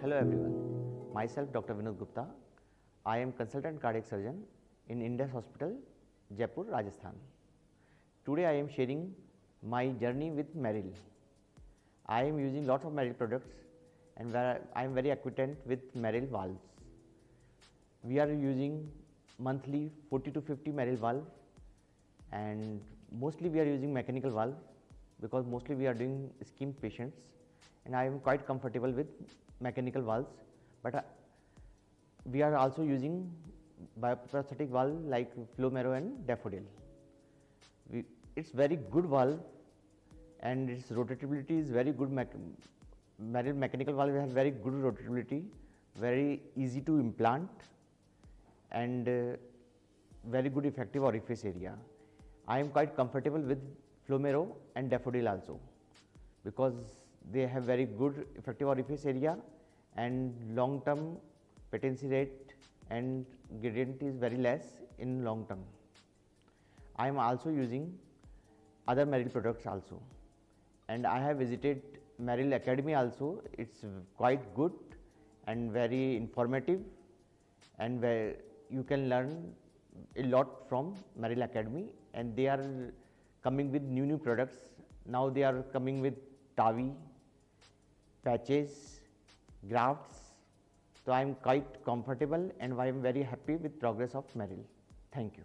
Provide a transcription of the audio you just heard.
Hello everyone. Myself Dr. Vinod Gupta. I am consultant cardiac surgeon in Indus Hospital, Jaipur, Rajasthan. Today I am sharing my journey with Meril. I am using lots of Meril products and I am very acquainted with Meril valves. We are using monthly 40 to 50 Meril valve and mostly we are using mechanical valve because mostly we are doing ischemic patients and I am quite comfortable with mechanical valves but uh, we are also using bioprosthetic valve like Flumero and Dafodil. We, it's very good valve and its rotatability is very good. Mech mechanical valve has very good rotatability, very easy to implant and uh, very good effective orifice area. I am quite comfortable with Flumero and Dafodil also because they have very good effective orifice area and long term patency rate and gradient is very less in long term. I am also using other Meril products also and I have visited Meril Academy also. It's quite good and very informative and where you can learn a lot from Meril Academy and they are coming with new new products. Now they are coming with TAVI, patches, grafts. So I am quite comfortable and I am very happy with progress of Meril. Thank you.